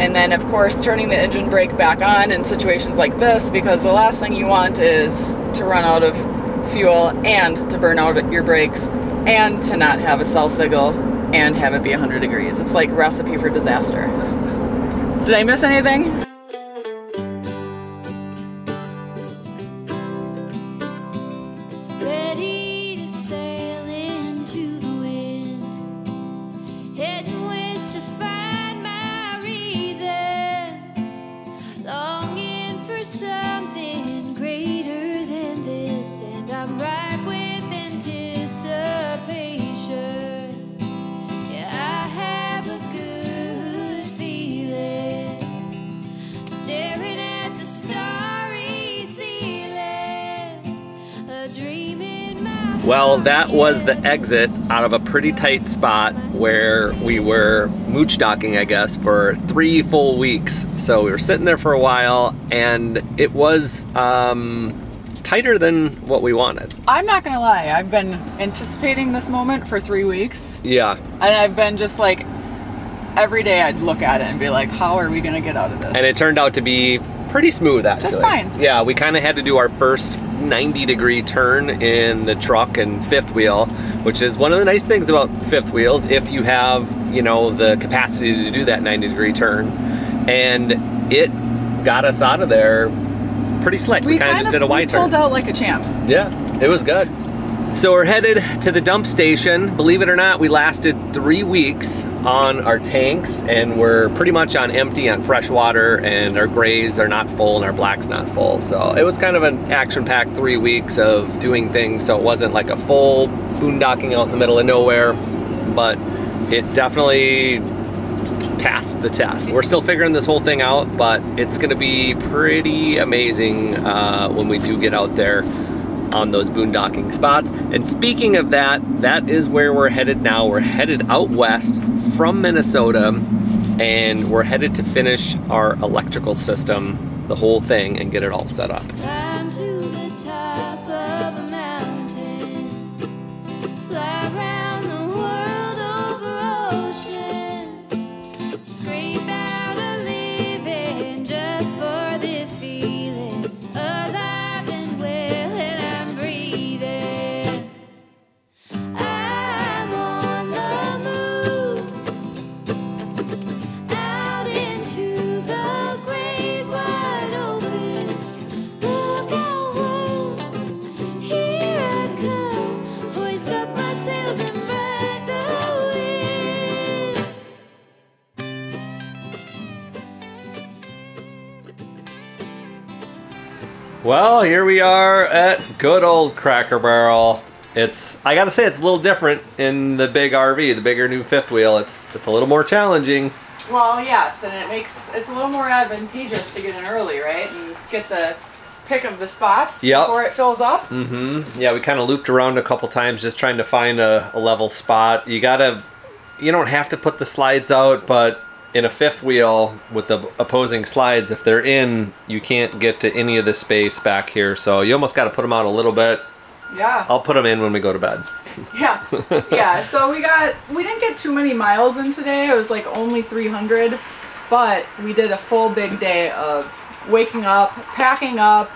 And then, of course, turning the engine brake back on in situations like this because the last thing you want is to run out of fuel and to burn out your brakes and to not have a cell signal and have it be 100 degrees. It's like recipe for disaster. Did I miss anything? That was the exit out of a pretty tight spot where we were mooch docking, I guess, for three full weeks. So we were sitting there for a while and it was um, tighter than what we wanted. I'm not gonna lie, I've been anticipating this moment for three weeks. Yeah. And I've been just like, every day I'd look at it and be like, how are we gonna get out of this? And it turned out to be pretty smooth actually. Just fine. Yeah, we kind of had to do our first 90 degree turn in the truck and fifth wheel, which is one of the nice things about fifth wheels if you have, you know, the capacity to do that 90 degree turn. And it got us out of there pretty slick. We, kind of just did a we wide pulled out like a champ. Yeah, it was good. So we're headed to the dump station. Believe it or not, we lasted three weeks on our tanks and we're pretty much on empty on fresh water and our grays are not full and our black's not full. So it was kind of an action-packed three weeks of doing things. So it wasn't like a full boondocking out in the middle of nowhere, but it definitely passed the test. We're still figuring this whole thing out, but it's gonna be pretty amazing uh, when we do get out there on those boondocking spots. And speaking of that, that is where we're headed now. We're headed out west from Minnesota and we're headed to finish our electrical system, the whole thing, and get it all set up. Well, here we are at good old Cracker Barrel. It's I gotta say it's a little different in the big RV, the bigger new fifth wheel. It's it's a little more challenging. Well, yes, and it makes it's a little more advantageous to get in early, right? And get the pick of the spots Yep. before it fills up. Mm-hmm. Yeah, we kind of looped around a couple times just trying to find a, a level spot. You gotta, you don't have to put the slides out, but in a fifth wheel with the opposing slides, if they're in, you can't get to any of the space back here. So you almost got to put them out a little bit. Yeah. I'll put them in when we go to bed. Yeah. yeah. So we got we didn't get too many miles in today. It was like only 300, but we did a full big day of waking up, packing up,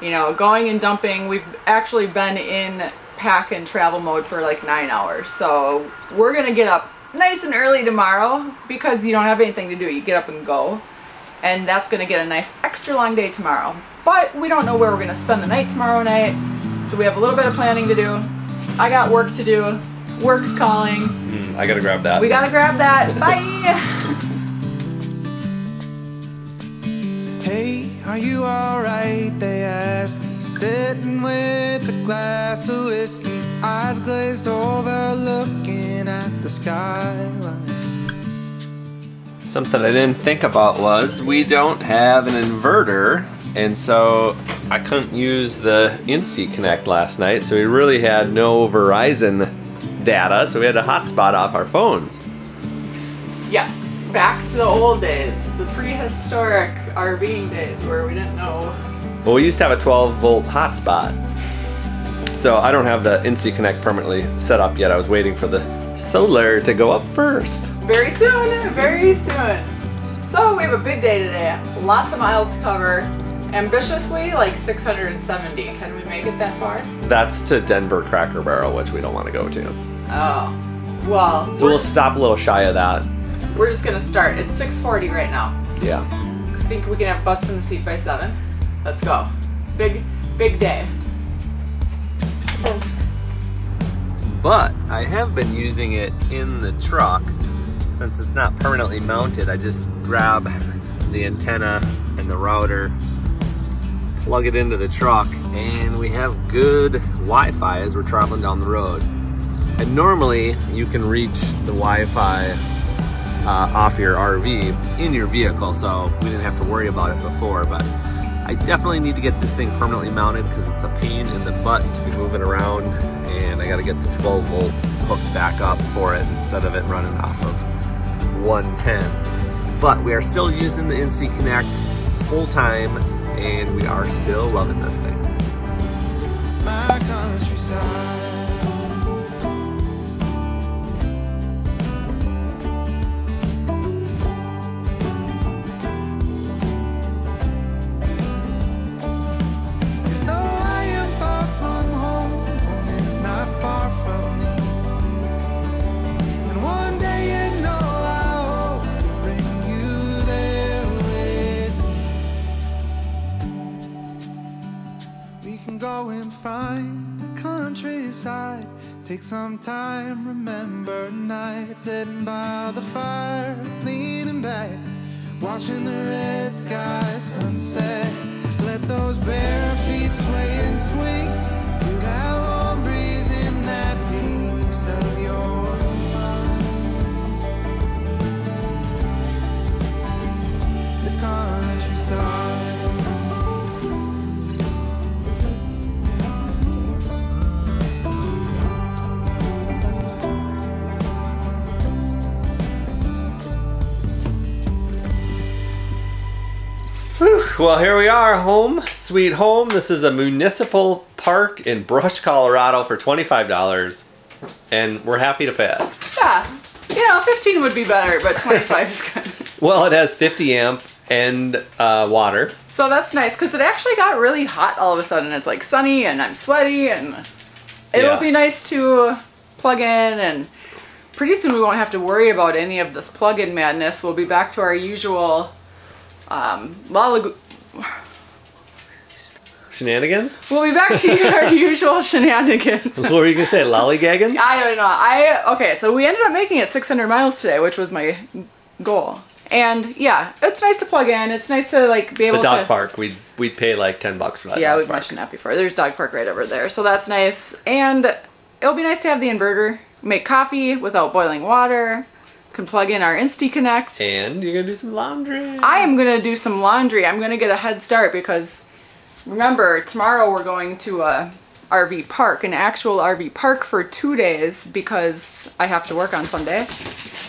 you know, going and dumping. We've actually been in pack and travel mode for like 9 hours. So, we're going to get up nice and early tomorrow because you don't have anything to do. You get up and go. And that's going to get a nice extra long day tomorrow. But we don't know where we're going to spend the night tomorrow night. So we have a little bit of planning to do. I got work to do. Work's calling. Mm, I gotta grab that. We gotta grab that. Bye. Hey, are you alright? They asked me, sitting with a glass of whiskey, eyes glazed over, looking at the skyline. Something I didn't think about was we don't have an inverter, and so I couldn't use the Insti Connect last night, so we really had no Verizon data, so we had to hotspot off our phones. yes. Back to the old days, the prehistoric RVing days where we didn't know. Well, we used to have a 12 volt hotspot, so I don't have the NC Connect permanently set up yet. I was waiting for the solar to go up first. Very soon, very soon. So we have a big day today. Lots of miles to cover. Ambitiously, like 670. Can we make it that far? That's to Denver Cracker Barrel, which we don't want to go to. Oh. Well, So we'll stop a little shy of that. we're just gonna start. It's 640 right now. Yeah. Think we can have butts in the seat by 7. Let's go. Big, big day. But I have been using it in the truck. Since it's not permanently mounted, I just grab the antenna and the router, plug it into the truck, and we have good Wi-Fi as we're traveling down the road. And normally you can reach the Wi-Fi uh, off your RV in your vehicle, so we didn't have to worry about it before. But I definitely need to get this thing permanently mounted because it's a pain in the butt to be moving around, and I got to get the 12 volt hooked back up for it instead of it running off of 110. But we are still using the NC Connect full time, and we are still loving this thing. Sitting by the fire, leaning back, watching the red sky sunset. Let those bare feet sway and swing. Well, here we are, home, sweet home. This is a municipal park in Brush, Colorado for $25, and we're happy to pay it. Yeah. You know, 15 would be better, but 25 is good. Well, it has 50 amp and uh, water. So that's nice because it actually got really hot all of a sudden. It's like sunny and I'm sweaty and it'll Yeah. be nice to plug in and pretty soon we won't have to worry about any of this plug-in madness. We'll be back to our usual um, Shenanigans? We'll be back to our usual shenanigans. what were you gonna say, lollygagging? I don't know. I okay, so we ended up making it 600 miles today, which was my goal. And yeah, it's nice to plug in. It's nice to like be able to. The dog to park, we'd, we'd pay like 10 bucks for that. Yeah, we've park. mentioned that before. There's dog park right over there, so that's nice. And it'll be nice to have the inverter. Make coffee without boiling water. Can plug in our Insti Connect. And you're gonna do some laundry. I am gonna do some laundry. I'm gonna get a head start because remember tomorrow we're going to a RV park, an actual RV park for two days because I have to work on Sunday.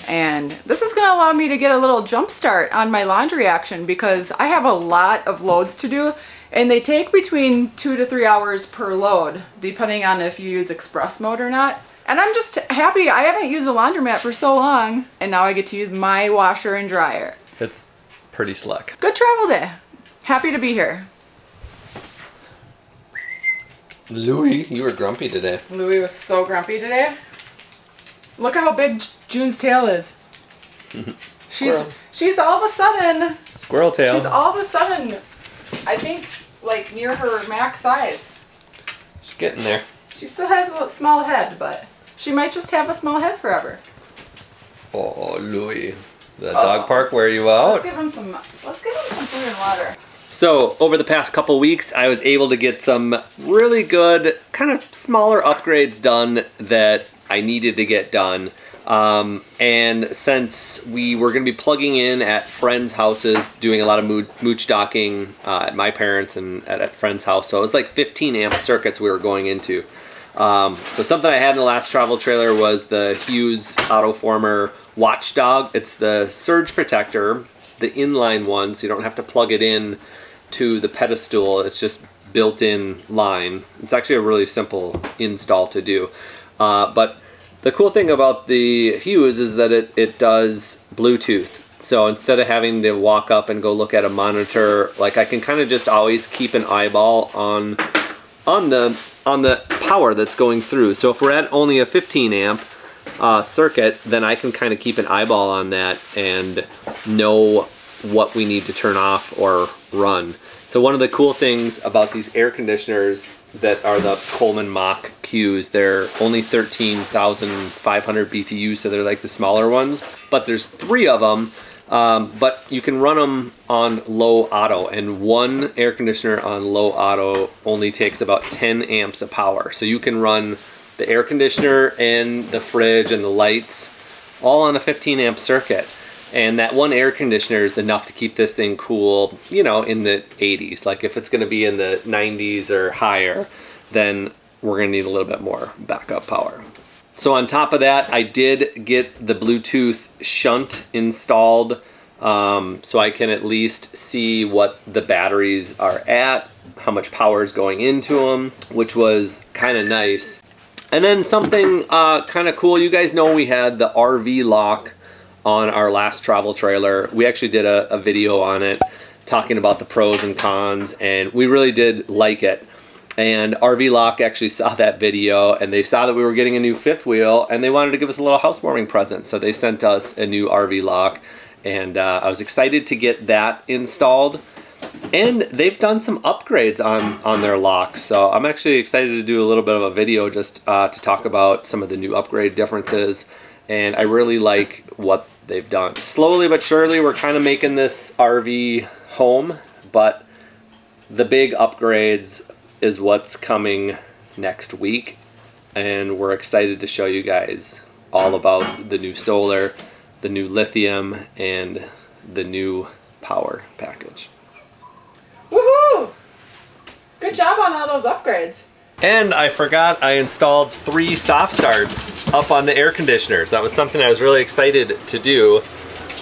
And this is gonna allow me to get a little jump start on my laundry action because I have a lot of loads to do and they take between two to three hours per load, depending on if you use express mode or not. And I'm just happy I haven't used a laundromat for so long and now I get to use my washer and dryer. It's pretty slick. Good travel day. Happy to be here. Louie, you were grumpy today. Louis was so grumpy today. Look how big June's tail is. She's Squirrel. she's all of a sudden Squirrel tail. she's all of a sudden I think like near her max size. She's getting there. She still has a small head, but she might just have a small head forever. Oh, Louie. The Oh. dog park, where are you Let's give him some let's give him some food and water. So, over the past couple weeks, I was able to get some really good, kind of smaller upgrades done that I needed to get done. Um, and since we were going to be plugging in at friends' houses, doing a lot of moo- mooch docking uh, at my parents' and at, at friends' house, so it was like 15 amp circuits we were going into. Um, so something I had in the last travel trailer was the Hughes Autoformer Watchdog. It's the surge protector, the inline one, so you don't have to plug it in to the pedestal. It's just built-in line. It's actually a really simple install to do. Uh, but the cool thing about the Hughes is that it, it does Bluetooth. So instead of having to walk up and go look at a monitor, like I can kind of just always keep an eyeball on on the on the power that's going through. So if we're at only a 15 amp uh, circuit, then I can kind of keep an eyeball on that and know what we need to turn off or run. So one of the cool things about these air conditioners that are the Coleman Mach Qs, they're only 13,500 BTU, so they're like the smaller ones. But there's three of them, um, but you can run them on low auto, and one air conditioner on low auto only takes about 10 amps of power. So you can run the air conditioner and the fridge and the lights all on a 15 amp circuit. And that one air conditioner is enough to keep this thing cool, you know, in the 80s. Like if it's gonna be in the 90s or higher, then we're gonna need a little bit more backup power. So on top of that, I did get the Bluetooth shunt installed um, so I can at least see what the batteries are at, how much power is going into them, which was kind of nice. And then something uh, kind of cool, you guys know we had the RV lock on our last travel trailer. We actually did a, a video on it talking about the pros and cons and we really did like it. And RV Lock actually saw that video and they saw that we were getting a new fifth wheel and they wanted to give us a little housewarming present. So they sent us a new RV Lock and uh, I was excited to get that installed. And they've done some upgrades on, on their lock. So I'm actually excited to do a little bit of a video just uh, to talk about some of the new upgrade differences. And I really like what they've done. Slowly but surely, we're kind of making this RV home, but the big upgrades is what's coming next week. And we're excited to show you guys all about the new solar, the new lithium, and the new power package. Woohoo! Good job on all those upgrades. And I forgot I installed three soft starts up on the air conditioners. That was something I was really excited to do.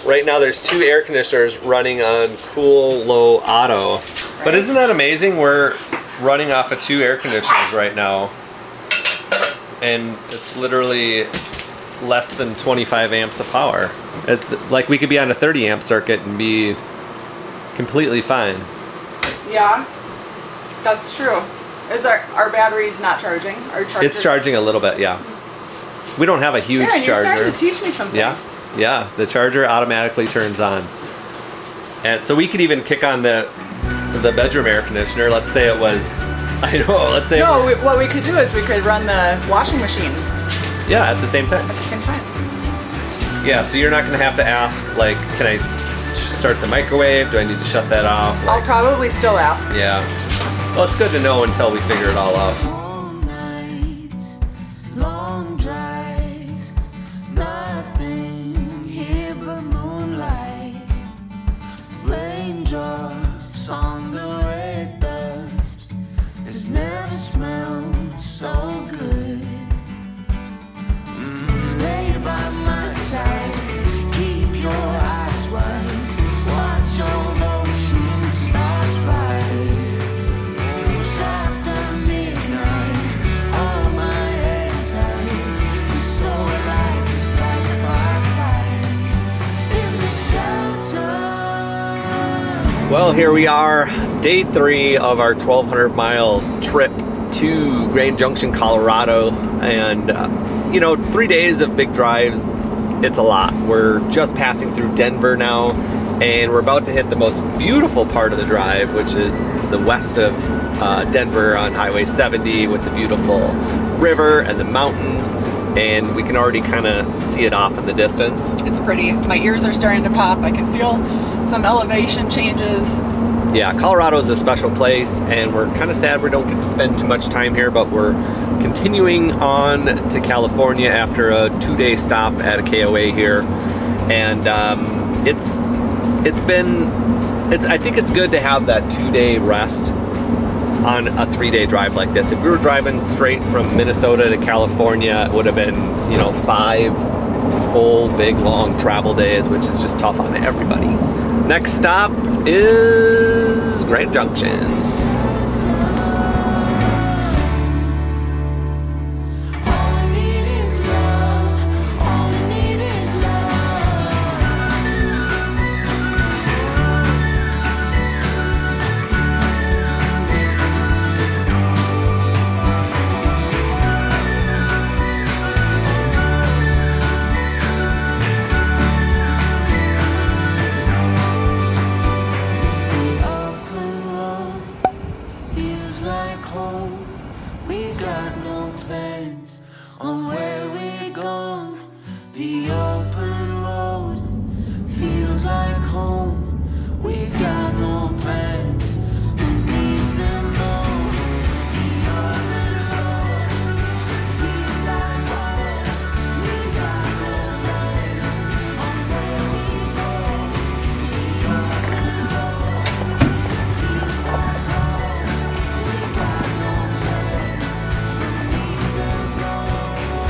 Right now there's two air conditioners running on cool low auto. But isn't that amazing? We're running off of two air conditioners right now. And it's literally less than 25 amps of power. It's like we could be on a 30 amp circuit and be completely fine. Yeah, that's true. Is our our batteries not charging? Our charger. It's charging a little bit, yeah. We don't have a huge Aaron, you're charger. starting to teach me something. Yeah, yeah. The charger automatically turns on, and so we could even kick on the the bedroom air conditioner. Let's say it was, I know. Let's say No, was, we, what we could do is we could run the washing machine yeah, at the same time. At the same time. Yeah, so you're not gonna have to ask like, can I start the microwave? Do I need to shut that off? I'll probably still ask. yeah. Well, it's good to know until we figure it all out. Here we are, day three of our 1,200 mile trip to Grand Junction, Colorado. And, uh, you know, three days of big drives, it's a lot. We're just passing through Denver now, and we're about to hit the most beautiful part of the drive, which is the west of uh, Denver on Highway 70 with the beautiful river and the mountains. And we can already kind of see it off in the distance. It's pretty. My ears are starting to pop. I can feel some elevation changes. yeah, Colorado is a special place, and we're kind of sad we don't get to spend too much time here, but we're continuing on to California after a two-day stop at a KOA here, and um, it's it's been it's I think it's good to have that two-day rest on a three-day drive like this. If we were driving straight from Minnesota to California, it would have been you know five full, big, long travel days, which is just tough on everybody. Next stop is Grand Junction. home.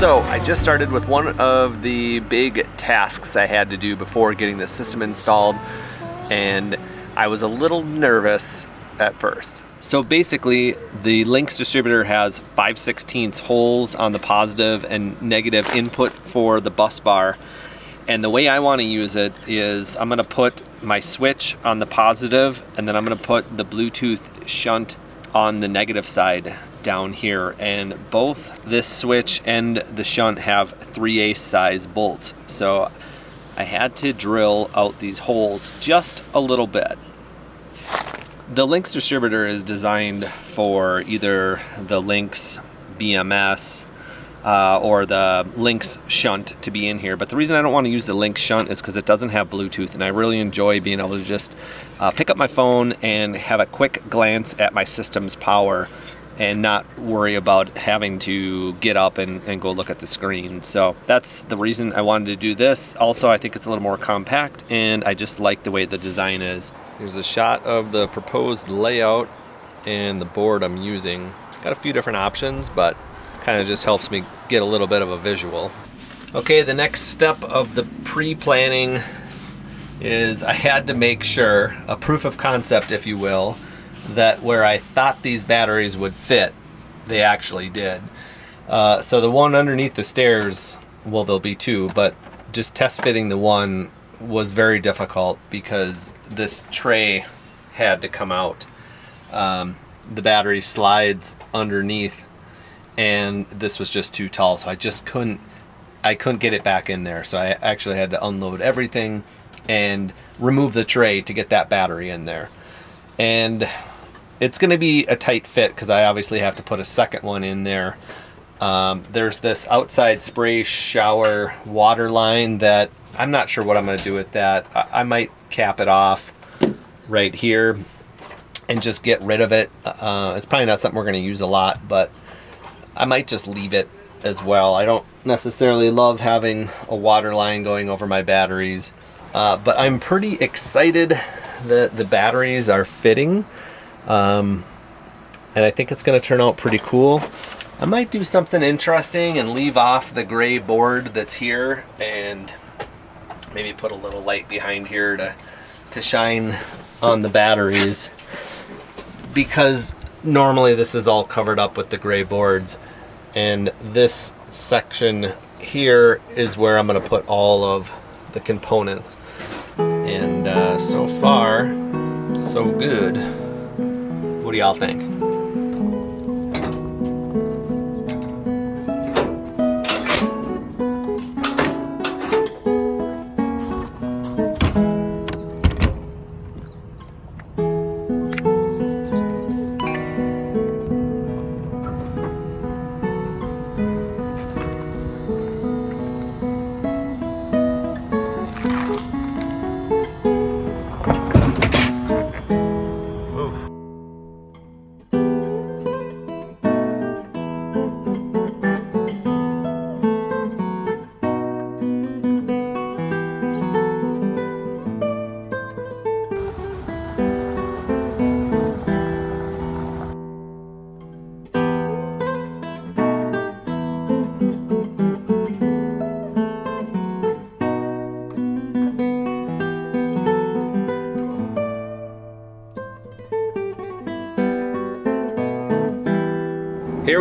So I just started with one of the big tasks I had to do before getting the system installed and I was a little nervous at first. So basically the Lynx distributor has 5 16 holes on the positive and negative input for the bus bar and the way I want to use it is I'm going to put my switch on the positive and then I'm going to put the Bluetooth shunt on the negative side down here and both this switch and the shunt have 3 8 size bolts so I had to drill out these holes just a little bit the Lynx distributor is designed for either the Lynx BMS uh, or the Lynx shunt to be in here. But the reason I don't want to use the Lynx shunt is because it doesn't have Bluetooth, and I really enjoy being able to just uh, pick up my phone and have a quick glance at my system's power and not worry about having to get up and, and go look at the screen. So that's the reason I wanted to do this. Also, I think it's a little more compact, and I just like the way the design is. Here's a shot of the proposed layout and the board I'm using. Got a few different options, but kind of just helps me get a little bit of a visual. Okay, the next step of the pre-planning is I had to make sure, a proof of concept if you will, that where I thought these batteries would fit, they actually did. Uh, so the one underneath the stairs, well there'll be two, but just test fitting the one was very difficult because this tray had to come out. Um, the battery slides underneath and this was just too tall so I just couldn't I couldn't get it back in there so I actually had to unload everything and remove the tray to get that battery in there and it's gonna be a tight fit because I obviously have to put a second one in there um, there's this outside spray shower water line that I'm not sure what I'm gonna do with that I, I might cap it off right here and just get rid of it uh, it's probably not something we're gonna use a lot but I might just leave it as well. I don't necessarily love having a water line going over my batteries, uh, but I'm pretty excited that the batteries are fitting. Um, and I think it's going to turn out pretty cool. I might do something interesting and leave off the gray board that's here and maybe put a little light behind here to, to shine on the batteries. Because normally this is all covered up with the gray boards. And this section here is where I'm going to put all of the components. And uh, so far so good what do y'all think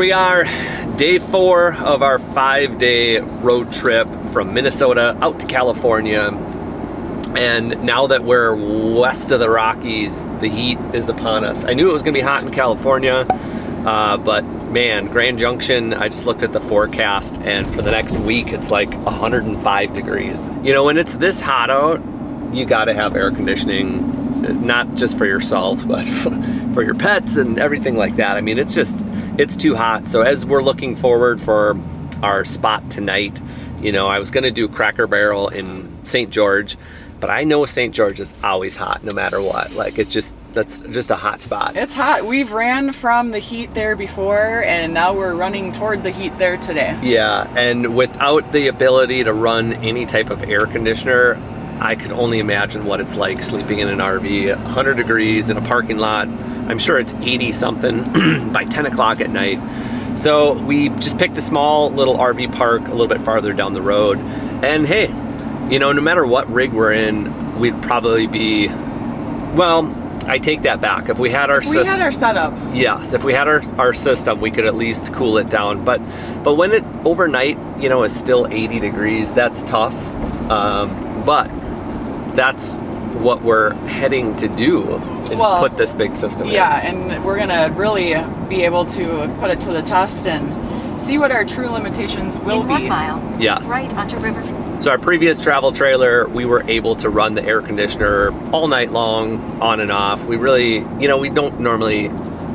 we are, day four of our five day road trip from Minnesota out to California. And now that we're west of the Rockies, the heat is upon us. I knew it was gonna be hot in California, uh, but man, Grand Junction, I just looked at the forecast and for the next week it's like 105 degrees. You know, when it's this hot out, you gotta have air conditioning, not just for yourself, but for your pets and everything like that. I mean, it's just, it's too hot. So as we're looking forward for our spot tonight, you know, I was gonna do Cracker Barrel in St. George, but I know St. George is always hot no matter what. Like it's just, that's just a hot spot. It's hot. We've ran from the heat there before, and now we're running toward the heat there today. Yeah, and without the ability to run any type of air conditioner, I could only imagine what it's like sleeping in an RV, 100 degrees in a parking lot. I'm sure it's 80 something by 10 o'clock at night. So we just picked a small little RV park a little bit farther down the road. And hey, you know, no matter what rig we're in, we'd probably be, well, I take that back. If we had our system, We had our setup. yes, if we had our, our system, we could at least cool it down. But but when it overnight, you know, is still 80 degrees, that's tough. Um, but that's what we're heading to do is Well, put this big system in. Yeah, and we're gonna really be able to put it to the test and see what our true limitations will In be. one mile. Yes. Right onto River. So our previous travel trailer, we were able to run the air conditioner all night long, on and off. We really, you know, we don't normally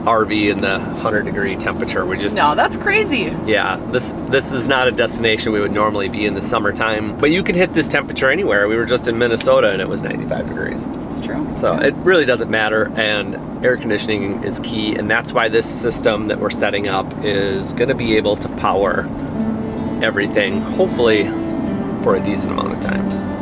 RV in the 100 degree temperature. We just No, that's crazy. Yeah, this this is not a destination we would normally be in the summertime. But you can hit this temperature anywhere. We were just in Minnesota and it was 95 degrees. It's true. So it really doesn't matter and air conditioning is key and that's why this system that we're setting up is going to be able to power everything hopefully for a decent amount of time.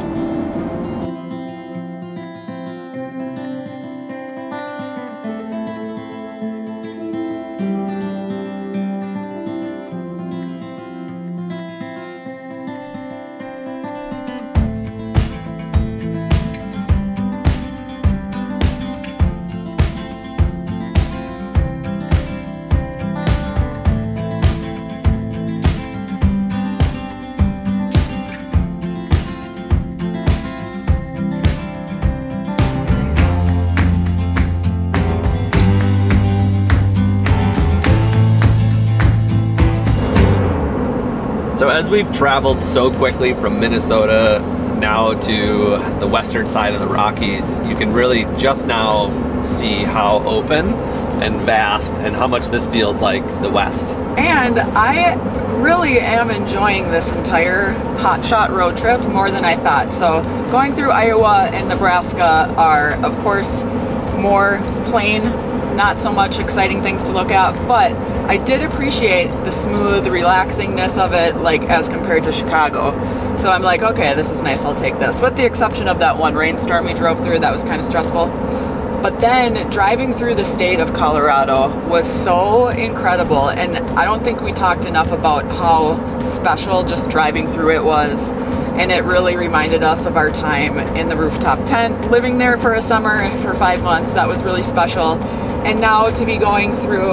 As we've traveled so quickly from Minnesota now to the western side of the Rockies, you can really just now see how open and vast and how much this feels like the West. And I really am enjoying this entire hotshot road trip more than I thought. So going through Iowa and Nebraska are, of course, more plain, not so much exciting things to look at, but I did appreciate the smooth relaxingness of it, like as compared to Chicago. So I'm like, okay, this is nice, I'll take this. With the exception of that one rainstorm we drove through, that was kind of stressful. But then driving through the state of Colorado was so incredible. And I don't think we talked enough about how special just driving through it was. And it really reminded us of our time in the rooftop tent, living there for a summer for five months. That was really special. And now to be going through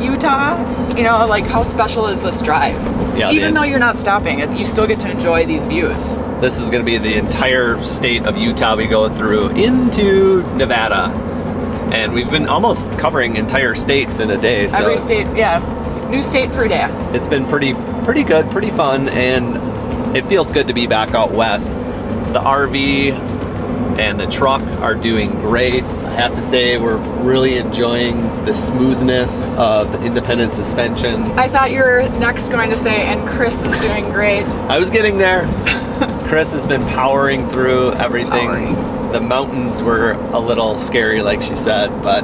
Utah, you know, like how special is this drive? Yeah, Even though you're not stopping, you still get to enjoy these views. This is going to be the entire state of Utah we go through into Nevada. And we've been almost covering entire states in a day. So Every state, yeah, new state per day. it's been pretty pretty good, pretty fun, and it feels good to be back out west. The RV and the truck are doing great. I have to say we're really enjoying the smoothness of the independent suspension. I thought you were next going to say, and Chris is doing great. I was getting there. Chris has been powering through everything. Powering. The mountains were a little scary, like she said, but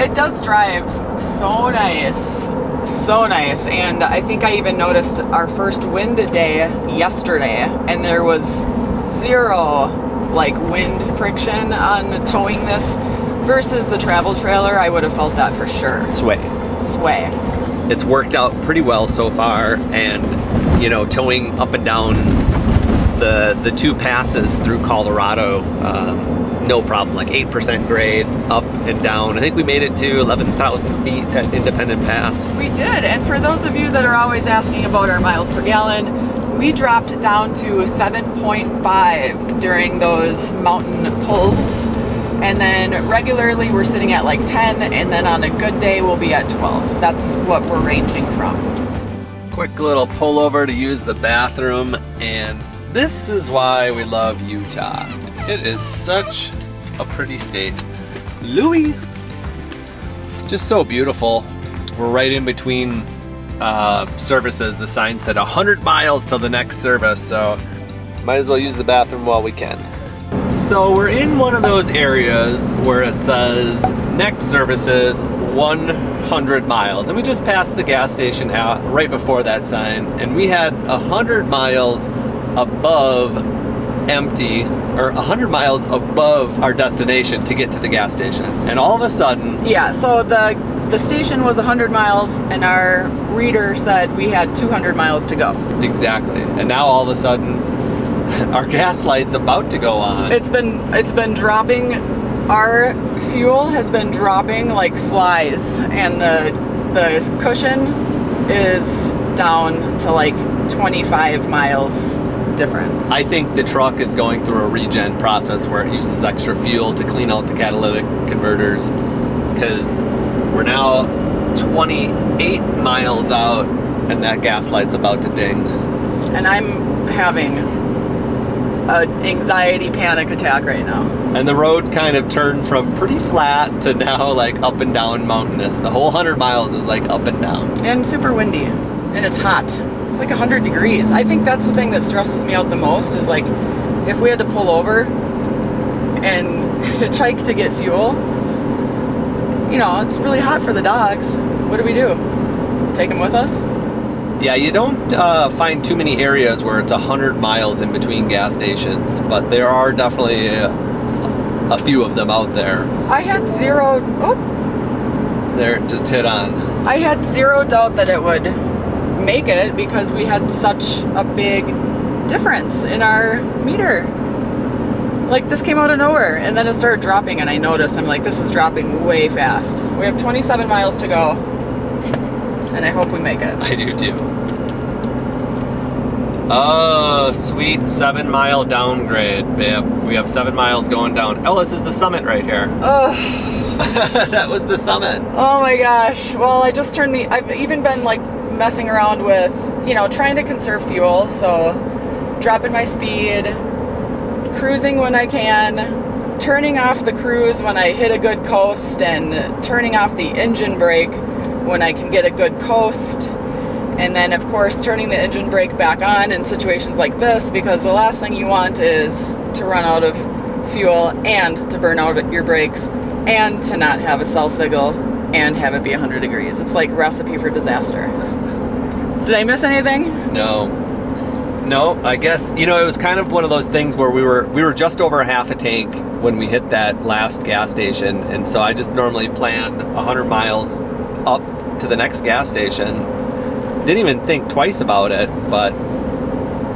It does drive so nice. So nice. And I think I even noticed our first wind day yesterday, and there was zero like wind friction on towing this versus the travel trailer. I would have felt that for sure. sway. Sway. it's worked out pretty well so far and you know towing up and down the the two passes through colorado um, no problem like 8% grade up and down i think we made it to 11000 feet at independent pass We did, and for those of you that are always asking about our miles per gallon, we dropped down to 7.5 during those mountain pulls. And then regularly we're sitting at like 10, and then on a good day we'll be at 12. That's what we're ranging from. quick little pull over to use the bathroom and this is why we love utah it is such a pretty state louis? Just so beautiful. We're right in between uh, services. The sign said 100 miles till the next service so might as well use the bathroom while we can. So we're in one of those areas where it says next services 100 miles. And we just passed the gas station out right before that sign and we had 100 miles above empty or 100 miles above our destination to get to the gas station and all of a sudden Yeah, so the the station was 100 miles, and our reader said we had 200 miles to go. Exactly. And now all of a sudden, our gas light's about to go on. It's been it's been dropping. Our fuel has been dropping like flies, and the the cushion is down to like 25 miles difference. I think the truck is going through a regen process where it uses extra fuel to clean out the catalytic converters because we're now 28 miles out and that gas light's about to ding. and I'm having an anxiety panic attack right now. And the road kind of turned from pretty flat to now like up and down mountainous. The whole 100 miles is like up and down. and super windy and it's hot like 100 degrees. I think that's the thing that stresses me out the most is like if we had to pull over and hitchhike to get fuel you know it's really hot for the dogs. What do we do? Take them with us? Yeah, you don't uh, find too many areas where it's 100 miles in between gas stations, but there are definitely a, a few of them out there. i had zero oh. There, just hit on. i had zero doubt that it would make it because we had such a big difference in our meter like this came out of nowhere and then it started dropping and i noticed i'm like this is dropping way fast we have 27 miles to go and i hope we make it I do too. Oh, sweet seven mile downgrade, babe. We have seven miles going down. Oh, Ellis is the summit right here. oh that was the summit. oh my gosh well i just turned the i've even been like messing around with you know trying to conserve fuel. So dropping my speed cruising when i can turning off the cruise when i hit a good coast and turning off the engine brake when i can get a good coast. And then of course turning the engine brake back on in situations like this because the last thing you want is to run out of fuel and to burn out your brakes and to not have a cell signal and have it be 100 degrees. It's like recipe for disaster did i miss anything No. No, I guess you know it was kind of one of those things where we were we were just over a half a tank when we hit that last gas station, and so I just normally planned 100 miles up to the next gas station. Didn't even think twice about it, but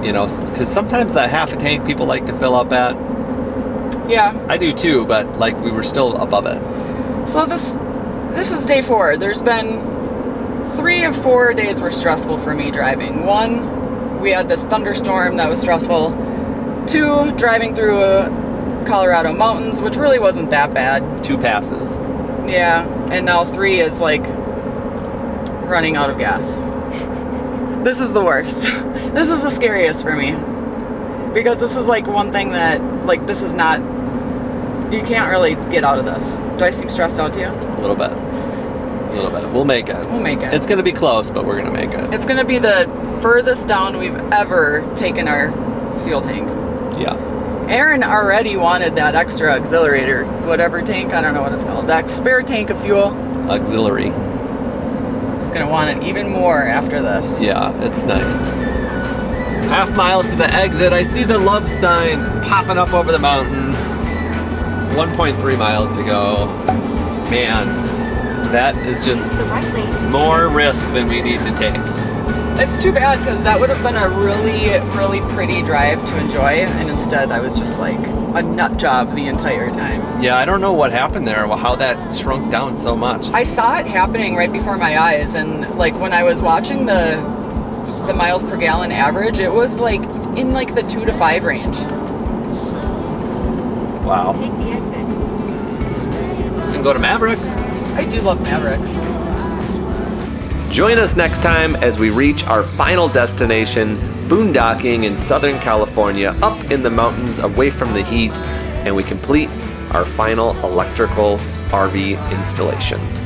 you know, because sometimes that half a tank people like to fill up at. yeah I do too, but like we were still above it. So this this is day four. There's been three of four days were stressful for me driving. One, we had this thunderstorm that was stressful. Two, driving through uh, Colorado mountains, which really wasn't that bad. Two passes. Yeah, and now three is like running out of gas. This is the worst. this is the scariest for me. Because this is like one thing that, like, this is not, you can't really get out of this. Do I seem stressed out to you? A little bit. A little bit. We'll make it. We'll make it. It's gonna be close, but we're gonna make it. It's gonna be the furthest down we've ever taken our fuel tank. Yeah. Aaron already wanted that extra auxiliator, whatever tank, I don't know what it's called, that spare tank of fuel. Auxiliary. He's gonna want it even more after this. Yeah, it's nice. Half mile to the exit, I see the love sign popping up over the mountain. 1.3 miles to go. Man, that is just the right lane to take more risk than we need to take. It's too bad because that would have been a really, really pretty drive to enjoy, and instead I was just like a nut job the entire time. Yeah, I don't know what happened there, well, how that shrunk down so much. I saw it happening right before my eyes, and like when I was watching the the miles per gallon average, it was like in like the two to five range. Wow. Take the exit. And go to Maverik's. I do love Maverik's. Join us next time as we reach our final destination, boondocking in Southern California, up in the mountains away from the heat, and we complete our final electrical RV installation.